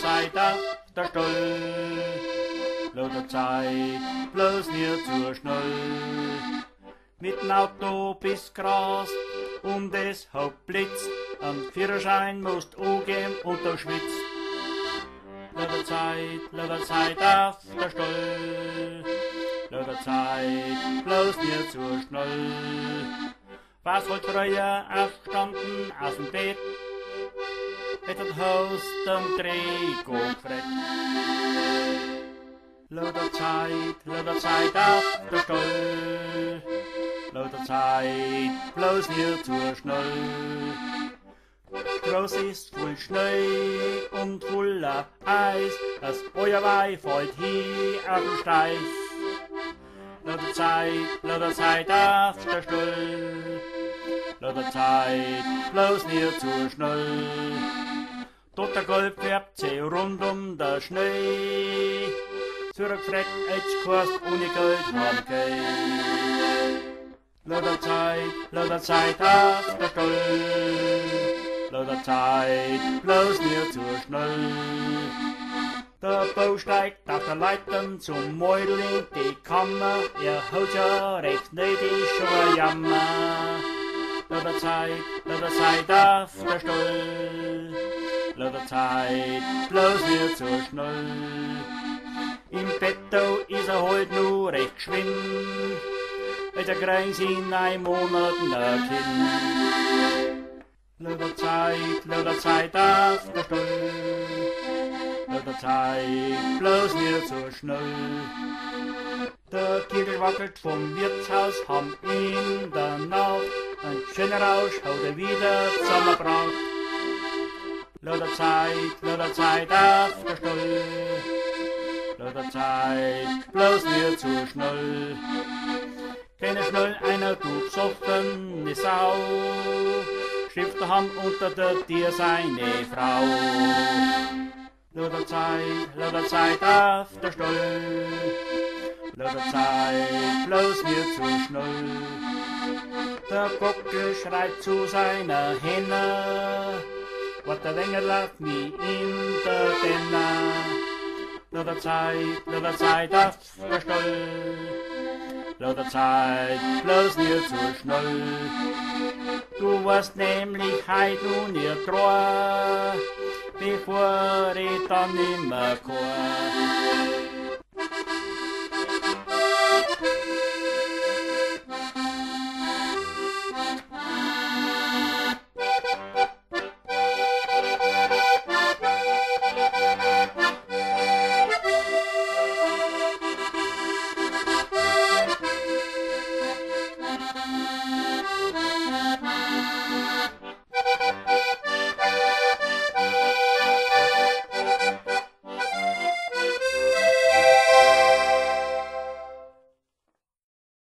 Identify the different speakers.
Speaker 1: Zeit auf der Stall. Lauter Zeit, bloß nicht zu schnell. Mit dem Auto bis Gras und deshalb blitzt. Am Führerschein musst angeben und du schwitzt. Lauter Zeit, lauter Zeit auf der Stall. Lauter Zeit, bloß nicht zu schnell. Was wollt früher aufgestanden aus dem Bett? Het Haus dem Dreh gefret. Lauter Zeit, lauter Zeit auf der Stall. Lauter Zeit, bloß nicht zu schnell. Groß ist voll Schnee und voller Eis, das Feuerweih fällt hier auf den Steis. Lauter Zeit, lauter Zeit auf der Stall. Lauter Zeit, bloß nicht zu schnell. Golf färbt sie rund um der Schnee. Zurückfrett, jetzt kost ohne Geld haben Geld. Lauter Zeit, lauter Zeit auf der Stall. Lauter Zeit, bloß nicht zu schnell. Der Bau steigt auf der Leiter zum Mäudel in die Kammer. Er haut ja recht nötig ein Jammer. Lauter Zeit, lauter Zeit auf der Stall. Lauter Zeit, bloß nicht zu schnell. Im Betto ist er halt nur recht geschwind. Weil er kriegt in einem Monat ein Kind. Lauter Zeit, lauter Zeit auf der Stall. Lauter Zeit, bloß nicht so schnell. Der Kegel wackelt vom Wirtshaus, haben in der Nacht ein schöner Rausch, haut er wieder zusammengebracht. Lauter Zeit, lauter Zeit auf der Stall. Lauter Zeit, bloß nicht zu schnell. Keine schnell einer durchsoffen, ne Sau. Schrift der Hand unter der Tier seine Frau. Lauter Zeit, lauter Zeit auf der Stall. Lauter Zeit, bloß nicht zu schnell. Der Bocke schreit zu seiner Henne. What der Wenger läuft mir in der Denner. Lauter Zeit, lauter Zeit auf der Stall. Lauter Zeit, bloß nicht zu schnell. Du warst nämlich heut nun ihr treu, bevor ich dann nimmer kann. Música